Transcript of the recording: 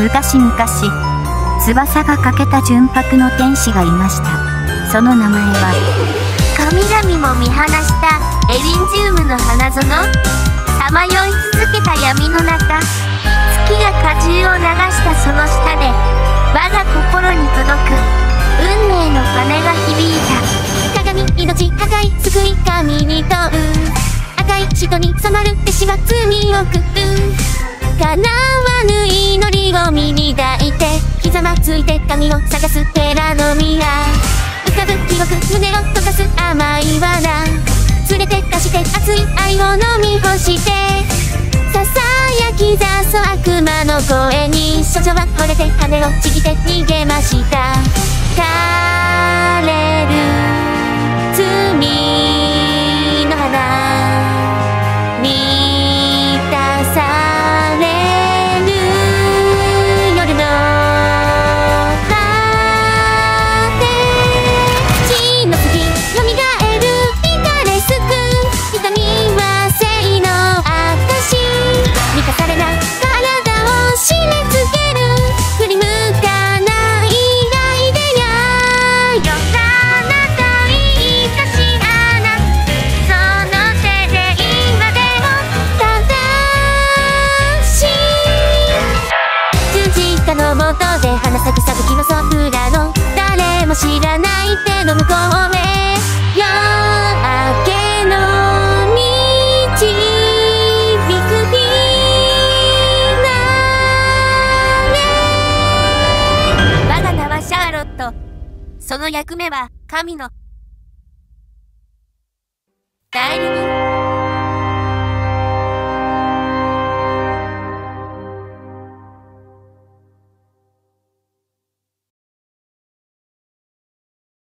昔々、翼が欠けた純白の天使がいました。その名前は、神々も見放したエリンジウムの花園。さまよい続けた闇の中月が果汁を流したその下で我が心に届く運命の鐘が響いた。鏡命破壊救い神に問う。赤い人に染まる弟子は罪を食う。叶わぬ祈ついて鍵を探す寺の宮浮かぶ記憶胸を溶かす甘い罠。連れてかして熱い愛を飲み干して。ささやき出す悪魔の声に少女は惚れて羽をちぎって逃げました。知らない手の向こうへ夜明けの導く日我が名はシャーロット。その役目は神の。代理人